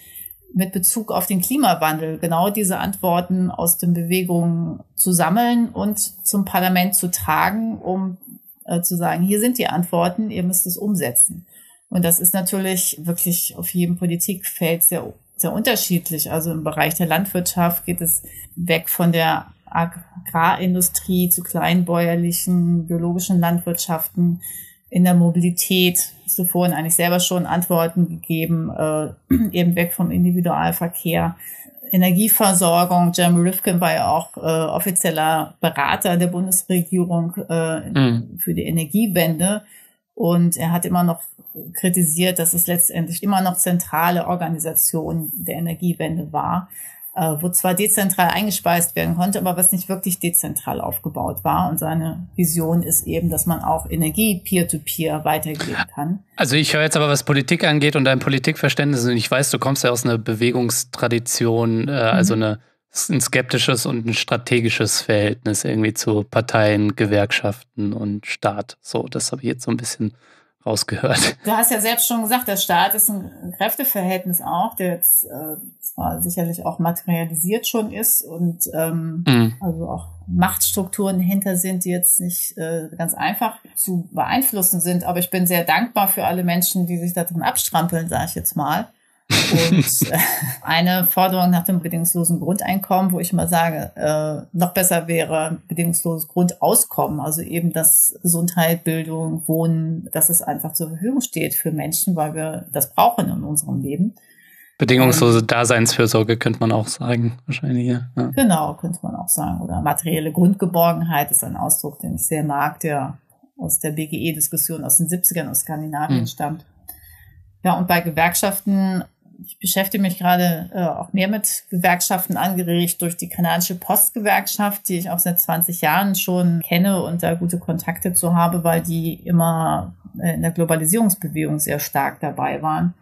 S3: mit Bezug auf den Klimawandel genau diese Antworten aus den Bewegungen zu sammeln und zum Parlament zu tragen, um äh, zu sagen, hier sind die Antworten, ihr müsst es umsetzen. Und das ist natürlich wirklich auf jedem Politikfeld sehr, sehr unterschiedlich. Also im Bereich der Landwirtschaft geht es weg von der Agrarindustrie zu kleinbäuerlichen, biologischen Landwirtschaften, in der Mobilität, hast du vorhin eigentlich selber schon Antworten gegeben, äh, <clears throat> eben weg vom Individualverkehr. Energieversorgung, Jeremy Rifkin war ja auch äh, offizieller Berater der Bundesregierung äh, mhm. für die Energiewende. Und er hat immer noch kritisiert, dass es letztendlich immer noch zentrale Organisation der Energiewende war wo zwar dezentral eingespeist werden konnte, aber was nicht wirklich dezentral aufgebaut war. Und seine Vision ist eben, dass man auch Energie peer-to-peer -peer weitergeben kann.
S1: Also ich höre jetzt aber, was Politik angeht und dein Politikverständnis, und ich weiß, du kommst ja aus einer Bewegungstradition, äh, also mhm. eine ein skeptisches und ein strategisches Verhältnis irgendwie zu Parteien, Gewerkschaften und Staat. So, das habe ich jetzt so ein bisschen rausgehört. <laughs>
S3: Du hast ja selbst schon gesagt, der Staat ist ein Kräfteverhältnis auch, der jetzt äh, zwar sicherlich auch materialisiert schon ist und ähm, mhm. also auch Machtstrukturen dahinter sind, die jetzt nicht äh, ganz einfach zu beeinflussen sind. Aber ich bin sehr dankbar für alle Menschen, die sich da drin abstrampeln, sage ich jetzt mal. Und <laughs> eine Forderung nach dem bedingungslosen Grundeinkommen, wo ich mal sage, äh, noch besser wäre bedingungsloses Grundauskommen, also eben, dass Gesundheit, Bildung, Wohnen, dass es einfach zur Verfügung steht für Menschen, weil wir das brauchen in unserem Leben.
S1: Bedingungslose Daseinsfürsorge könnte man auch sagen, wahrscheinlich. Ja.
S3: Genau, könnte man auch sagen. Oder materielle Grundgeborgenheit ist ein Ausdruck, den ich sehr mag, der aus der BGE-Diskussion aus den 70ern aus Skandinavien mhm. stammt. Ja, und bei Gewerkschaften, ich beschäftige mich gerade äh, auch mehr mit Gewerkschaften angeregt durch die kanadische Postgewerkschaft, die ich auch seit 20 Jahren schon kenne und da gute Kontakte zu habe, weil die immer in der Globalisierungsbewegung sehr stark dabei waren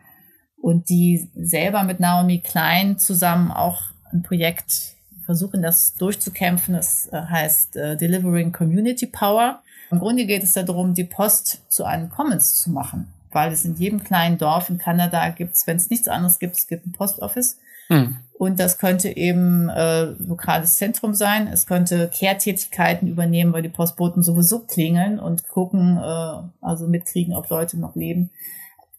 S3: und die selber mit Naomi Klein zusammen auch ein Projekt versuchen, das durchzukämpfen. Das äh, heißt uh, Delivering Community Power. Im Grunde geht es darum, die Post zu einem Commons zu machen, weil es in jedem kleinen Dorf in Kanada gibt es, wenn es nichts anderes gibt, es gibt ein Postoffice. Hm. Und das könnte eben äh, lokales Zentrum sein. Es könnte Kehrtätigkeiten übernehmen, weil die Postboten sowieso klingeln und gucken, äh, also mitkriegen, ob Leute noch leben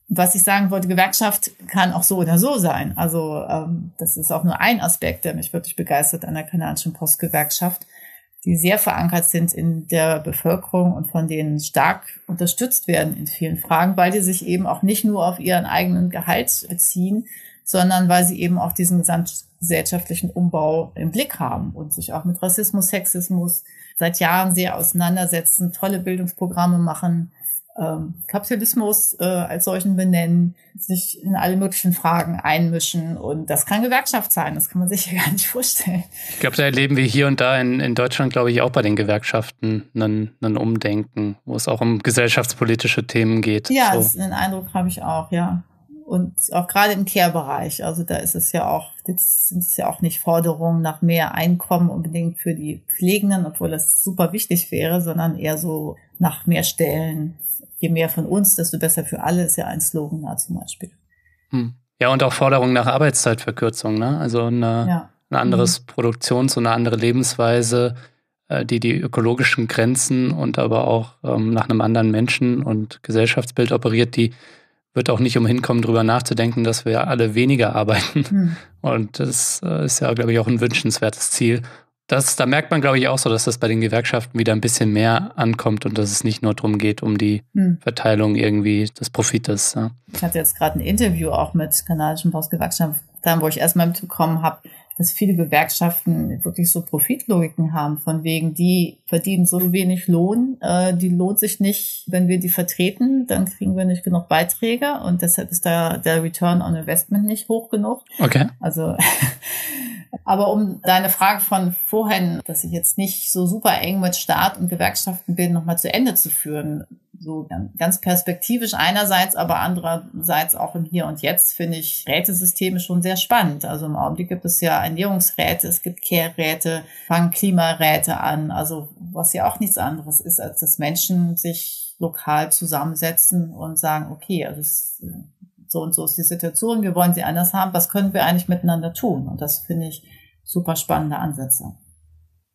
S3: was ich sagen wollte, Gewerkschaft kann auch so oder so sein. Also ähm, das ist auch nur ein Aspekt, der mich wirklich begeistert an der kanadischen Postgewerkschaft, die sehr verankert sind in der Bevölkerung und von denen stark unterstützt werden in vielen Fragen, weil die sich eben auch nicht nur auf ihren eigenen Gehalt beziehen, sondern weil sie eben auch diesen gesamtgesellschaftlichen Umbau im Blick haben und sich auch mit Rassismus, Sexismus seit Jahren sehr auseinandersetzen, tolle Bildungsprogramme machen, ähm, Kapitalismus äh, als solchen benennen, sich in alle möglichen Fragen einmischen. Und das kann Gewerkschaft sein, das kann man sich <laughs> ja gar nicht vorstellen.
S1: Ich glaube, da erleben wir hier und da in, in Deutschland, glaube ich, auch bei den Gewerkschaften einen, einen Umdenken, wo es auch um gesellschaftspolitische Themen geht.
S3: Ja, so. den Eindruck habe ich auch, ja. Und auch gerade im Care-Bereich, also da ist es ja auch, jetzt sind es ja auch nicht Forderungen nach mehr Einkommen unbedingt für die Pflegenden, obwohl das super wichtig wäre, sondern eher so nach mehr Stellen je mehr von uns, desto besser für alle, ist ja ein Slogan da zum Beispiel.
S1: Hm. Ja, und auch Forderungen nach Arbeitszeitverkürzung, ne? Also eine, ja. ein anderes mhm. Produktions- und eine andere Lebensweise, äh, die die ökologischen Grenzen und aber auch ähm, nach einem anderen Menschen- und Gesellschaftsbild operiert, die wird auch nicht umhin kommen, darüber nachzudenken, dass wir alle weniger <laughs> arbeiten. Mhm. Und das äh, ist ja, glaube ich, auch ein wünschenswertes Ziel das, da merkt man, glaube ich, auch so, dass das bei den Gewerkschaften wieder ein bisschen mehr ankommt und dass es nicht nur darum geht, um die hm. Verteilung irgendwie des Profites. Ja.
S3: Ich hatte jetzt gerade ein Interview auch mit kanadischen Postgewerkschaften, wo ich erstmal mitbekommen habe, dass viele Gewerkschaften wirklich so Profitlogiken haben, von wegen, die verdienen so wenig Lohn, äh, die lohnt sich nicht, wenn wir die vertreten, dann kriegen wir nicht genug Beiträge und deshalb ist da der Return on Investment nicht hoch genug.
S1: Okay.
S3: Also <laughs> Aber um deine Frage von vorhin, dass ich jetzt nicht so super eng mit Staat und Gewerkschaften bin, nochmal zu Ende zu führen, so ganz perspektivisch einerseits, aber andererseits auch im Hier und Jetzt finde ich Rätesysteme schon sehr spannend. Also im Augenblick gibt es ja Ernährungsräte, es gibt Care-Räte, fangen Klimaräte an, also was ja auch nichts anderes ist, als dass Menschen sich lokal zusammensetzen und sagen, okay, also es so und so ist die Situation, wir wollen sie anders haben, was können wir eigentlich miteinander tun? Und das finde ich super spannende Ansätze.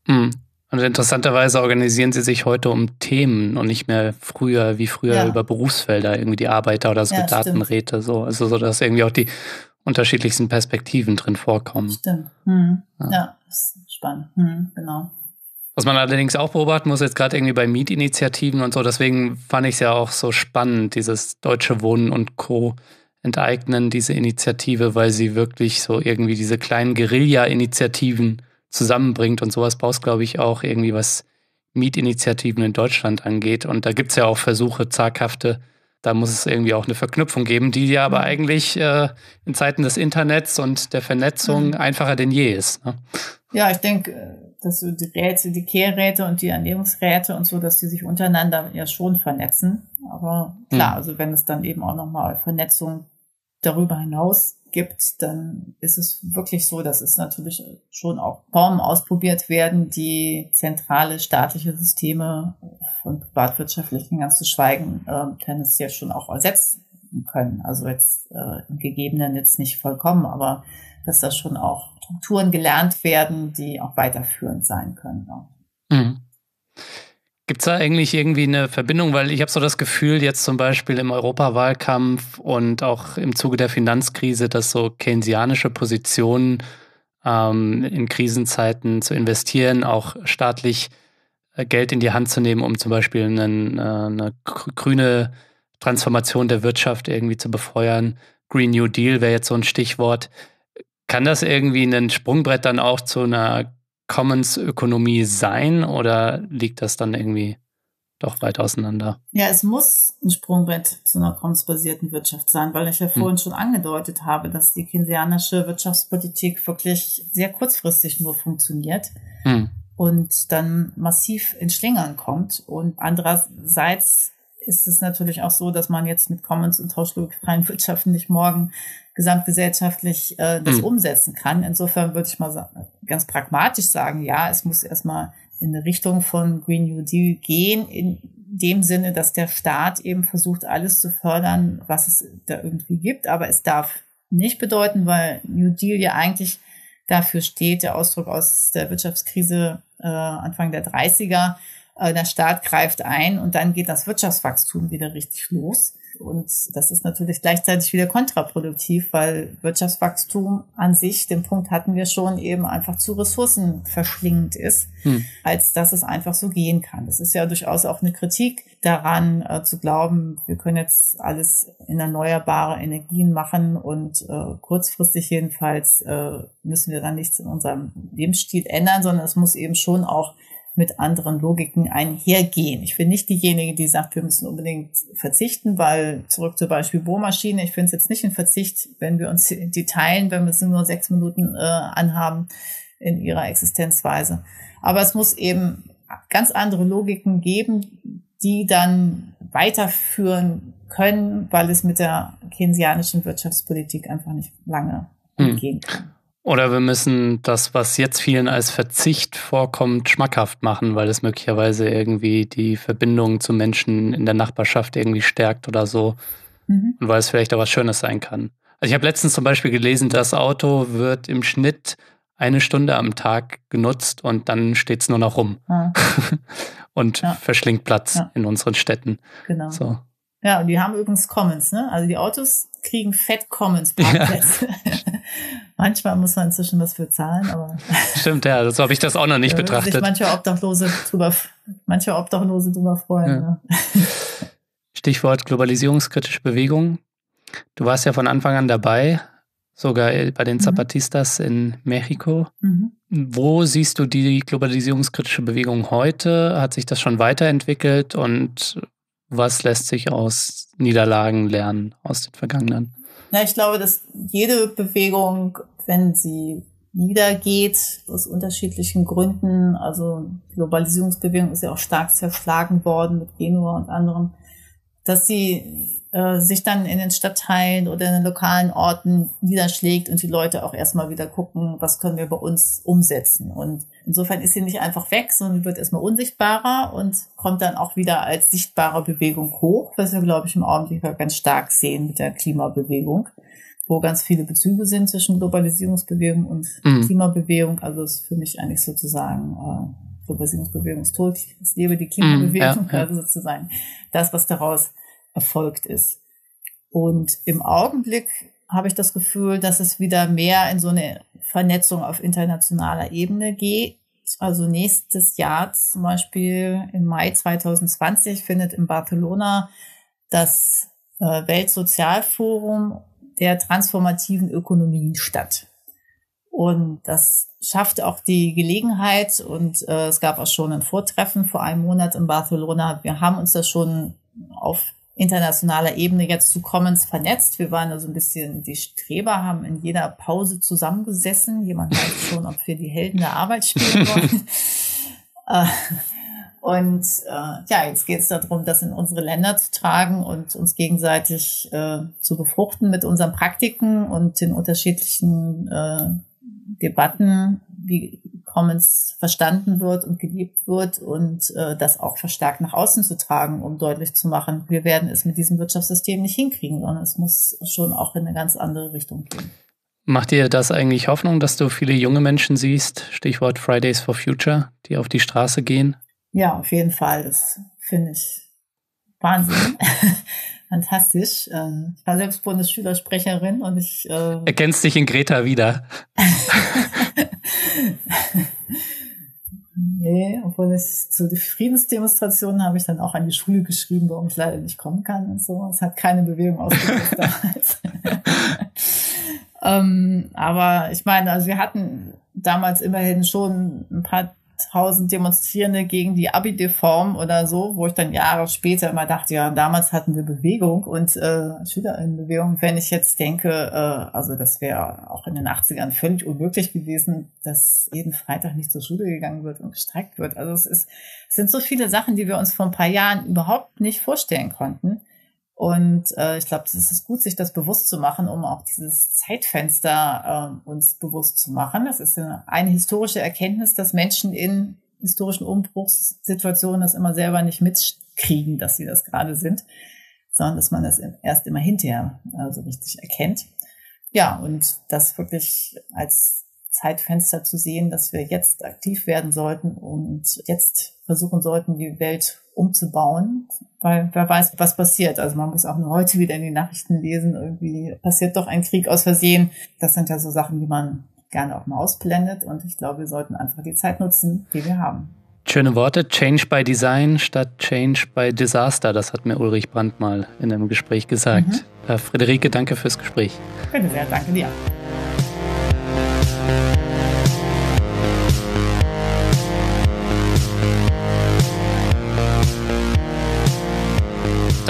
S1: Mhm. Und interessanterweise organisieren sie sich heute um Themen und nicht mehr früher, wie früher ja. über Berufsfelder, irgendwie die Arbeiter oder Soldatenräte, so. Also so, dass irgendwie auch die unterschiedlichsten Perspektiven drin vorkommen.
S3: Stimmt. Hm. Ja. ja, ist spannend. Hm, genau.
S1: Was man allerdings auch beobachten muss, jetzt gerade irgendwie bei Mietinitiativen und so, deswegen fand ich es ja auch so spannend, dieses Deutsche Wohnen und Co enteignen, diese Initiative, weil sie wirklich so irgendwie diese kleinen Guerilla-Initiativen zusammenbringt und sowas brauchst, glaube ich, auch irgendwie was Mietinitiativen in Deutschland angeht. Und da gibt es ja auch Versuche, zaghafte, da muss es irgendwie auch eine Verknüpfung geben, die ja aber mhm. eigentlich äh, in Zeiten des Internets und der Vernetzung mhm. einfacher denn je ist. Ne?
S3: Ja, ich denke, äh, dass so die Räte, die Kehrräte und die Ernährungsräte und so, dass die sich untereinander ja schon vernetzen. Aber klar, mhm. also wenn es dann eben auch nochmal Vernetzung darüber hinaus gibt, dann ist es wirklich so, dass es natürlich schon auch Formen ausprobiert werden, die zentrale staatliche Systeme von privatwirtschaftlichen ganz zu schweigen, äh, tendenziell schon auch ersetzen können. Also jetzt äh, im Gegebenen jetzt nicht vollkommen, aber dass da schon auch Strukturen gelernt werden, die auch weiterführend sein können.
S1: Mhm. Gibt es da eigentlich irgendwie eine Verbindung? Weil ich habe so das Gefühl, jetzt zum Beispiel im Europawahlkampf und auch im Zuge der Finanzkrise, dass so keynesianische Positionen ähm, in Krisenzeiten zu investieren, auch staatlich äh, Geld in die Hand zu nehmen, um zum Beispiel einen, äh, eine grüne Transformation der Wirtschaft irgendwie zu befeuern. Green New Deal wäre jetzt so ein Stichwort. Kann das irgendwie ein Sprungbrett dann auch zu einer Commons-Ökonomie sein oder liegt das dann irgendwie doch weit auseinander?
S3: Ja, es muss ein Sprungbrett zu einer commons-basierten Wirtschaft sein, weil ich ja hm. vorhin hm. schon angedeutet habe, dass die keynesianische Wirtschaftspolitik wirklich sehr kurzfristig nur funktioniert. Hm und dann massiv in Schlingern kommt. Und andererseits ist es natürlich auch so, dass man jetzt mit Commons und tauschlogikfreien Wirtschaften nicht morgen gesamtgesellschaftlich äh, das mhm. umsetzen kann. Insofern würde ich mal ganz pragmatisch sagen, ja, es muss erstmal in eine Richtung von Green New Deal gehen, in dem Sinne, dass der Staat eben versucht, alles zu fördern, was es da irgendwie gibt. Aber es darf nicht bedeuten, weil New Deal ja eigentlich dafür steht, der Ausdruck aus der Wirtschaftskrise äh, Anfang der 30er. Äh, der Staat greift ein und dann geht das Wirtschaftswachstum wieder richtig los. Und das ist natürlich gleichzeitig wieder kontraproduktiv, weil Wirtschaftswachstum an sich, den Punkt hatten wir schon, eben einfach zu ressourcenverschlingend ist, hm. als dass es einfach so gehen kann. Das ist ja durchaus auch eine Kritik daran, äh, zu glauben, wir können jetzt alles in erneuerbare Energien machen und äh, kurzfristig jedenfalls äh, müssen wir dann nichts in unserem Lebensstil ändern, sondern es muss eben schon auch mit anderen Logiken einhergehen. Ich bin nicht diejenige, die sagt, wir müssen unbedingt verzichten, weil zurück zur Beispiel Bohrmaschine, ich finde es jetzt nicht ein Verzicht, wenn wir uns die teilen, wenn wir es nur sechs Minuten äh, anhaben in ihrer Existenzweise. Aber es muss eben ganz andere Logiken geben, die dann weiterführen können, weil es mit der keynesianischen Wirtschaftspolitik einfach nicht lange hm. gehen kann.
S1: Oder wir müssen das, was jetzt vielen als Verzicht vorkommt, schmackhaft machen, weil es möglicherweise irgendwie die Verbindung zu Menschen in der Nachbarschaft irgendwie stärkt oder so. Mhm. Und weil es vielleicht auch was Schönes sein kann. Also ich habe letztens zum Beispiel gelesen, das Auto wird im Schnitt eine Stunde am Tag genutzt und dann steht es nur noch rum. Ja. <laughs> und ja. verschlingt Platz ja. in unseren Städten.
S3: Genau. So. Ja, und die haben übrigens Commons, ne? Also die Autos kriegen Fett Commons <laughs> Parkplätze. <laughs> Ja. Manchmal muss man inzwischen was für zahlen, aber. <laughs>
S1: Stimmt, ja, so habe ich das auch noch nicht betrachtet. Sich
S3: manche Obdachlose drüber, manche Obdachlose drüber freuen. Ja. Ne? <laughs>
S1: Stichwort globalisierungskritische Bewegung. Du warst ja von Anfang an dabei, sogar bei den mhm. Zapatistas mhm. in Mexiko. Mhm. Wo siehst du die globalisierungskritische Bewegung heute? Hat sich das schon weiterentwickelt und was lässt sich aus Niederlagen lernen aus den vergangenen?
S3: Na, ich glaube, dass jede Bewegung, wenn sie niedergeht, aus unterschiedlichen Gründen, also Globalisierungsbewegung ist ja auch stark zerschlagen worden mit Genua und anderem, dass sie äh, sich dann in den Stadtteilen oder in den lokalen Orten niederschlägt und die Leute auch erstmal wieder gucken, was können wir bei uns umsetzen. Und insofern ist sie nicht einfach weg, sondern wird erstmal unsichtbarer und kommt dann auch wieder als sichtbare Bewegung hoch, was wir, glaube ich, im Augenblick ganz stark sehen mit der Klimabewegung wo ganz viele Bezüge sind zwischen Globalisierungsbewegung und mhm. Klimabewegung. Also ist für mich eigentlich sozusagen äh, Globalisierungsbewegung ist tot, es lebe die Klimabewegung, mhm, ja, also sozusagen das, was daraus erfolgt ist. Und im Augenblick habe ich das Gefühl, dass es wieder mehr in so eine Vernetzung auf internationaler Ebene geht. Also nächstes Jahr zum Beispiel im Mai 2020 findet in Barcelona das äh, Weltsozialforum der transformativen Ökonomien statt. Und das schafft auch die Gelegenheit und äh, es gab auch schon ein Vortreffen vor einem Monat in Barcelona. Wir haben uns das schon auf internationaler Ebene jetzt zu Commons vernetzt. Wir waren also ein bisschen die Streber, haben in jeder Pause zusammengesessen. Jemand weiß schon, ob wir die Helden der Arbeit spielen wollen. <laughs> Und äh, ja, jetzt geht es darum, das in unsere Länder zu tragen und uns gegenseitig äh, zu befruchten mit unseren Praktiken und den unterschiedlichen äh, Debatten, wie Commons verstanden wird und geliebt wird und äh, das auch verstärkt nach außen zu tragen, um deutlich zu machen, wir werden es mit diesem Wirtschaftssystem nicht hinkriegen, sondern es muss schon auch in eine ganz andere Richtung gehen.
S1: Macht dir das eigentlich Hoffnung, dass du viele junge Menschen siehst, Stichwort Fridays for Future, die auf die Straße gehen?
S3: Ja, auf jeden Fall. Das finde ich Wahnsinn. <laughs> Fantastisch. Ähm, ich war selbst Bundesschülersprecherin und ich
S1: äh erkennst dich in Greta wieder. <laughs>
S3: nee, obwohl ich zu den Friedensdemonstrationen habe ich dann auch an die Schule geschrieben, warum ich leider nicht kommen kann und so. Es hat keine Bewegung ausgelöst damals. <laughs> ähm, aber ich meine, also wir hatten damals immerhin schon ein paar tausend Demonstrierende gegen die Abi-Deform oder so, wo ich dann Jahre später immer dachte, ja, damals hatten wir Bewegung und äh, Schülerinnenbewegung. Wenn ich jetzt denke, äh, also das wäre auch in den 80ern völlig unmöglich gewesen, dass jeden Freitag nicht zur Schule gegangen wird und gestreikt wird. Also es ist, es sind so viele Sachen, die wir uns vor ein paar Jahren überhaupt nicht vorstellen konnten. Und äh, ich glaube, es ist gut, sich das bewusst zu machen, um auch dieses Zeitfenster äh, uns bewusst zu machen. Das ist eine, eine historische Erkenntnis, dass Menschen in historischen Umbruchssituationen das immer selber nicht mitkriegen, dass sie das gerade sind, sondern dass man das erst immer hinterher also richtig erkennt. Ja, und das wirklich als Zeitfenster zu sehen, dass wir jetzt aktiv werden sollten und jetzt versuchen sollten, die Welt umzubauen, weil wer weiß, was passiert. Also man muss auch nur heute wieder in die Nachrichten lesen, irgendwie passiert doch ein Krieg aus Versehen. Das sind ja so Sachen, die man gerne auch mal ausblendet und ich glaube, wir sollten einfach die Zeit nutzen, die wir haben.
S1: Schöne Worte, Change by Design statt Change by Disaster. Das hat mir Ulrich Brandt mal in einem Gespräch gesagt. Mhm. Friederike, danke fürs Gespräch.
S3: Bitte sehr, danke dir.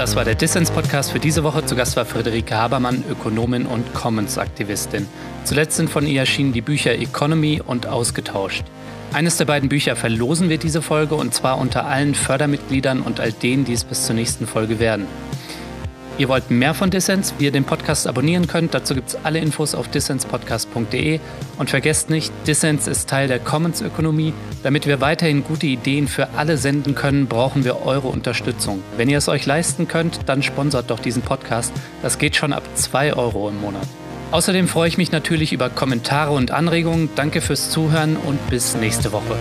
S1: Das war der Dissens-Podcast für diese Woche. Zu Gast war Friederike Habermann, Ökonomin und Commons-Aktivistin. Zuletzt sind von ihr erschienen die Bücher Economy und Ausgetauscht. Eines der beiden Bücher verlosen wir diese Folge und zwar unter allen Fördermitgliedern und all denen, die es bis zur nächsten Folge werden. Ihr wollt mehr von Dissens, wie ihr den Podcast abonnieren könnt. Dazu gibt es alle Infos auf dissenspodcast.de. Und vergesst nicht, Dissens ist Teil der Commons-Ökonomie. Damit wir weiterhin gute Ideen für alle senden können, brauchen wir eure Unterstützung. Wenn ihr es euch leisten könnt, dann sponsert doch diesen Podcast. Das geht schon ab 2 Euro im Monat. Außerdem freue ich mich natürlich über Kommentare und Anregungen. Danke fürs Zuhören und bis nächste Woche.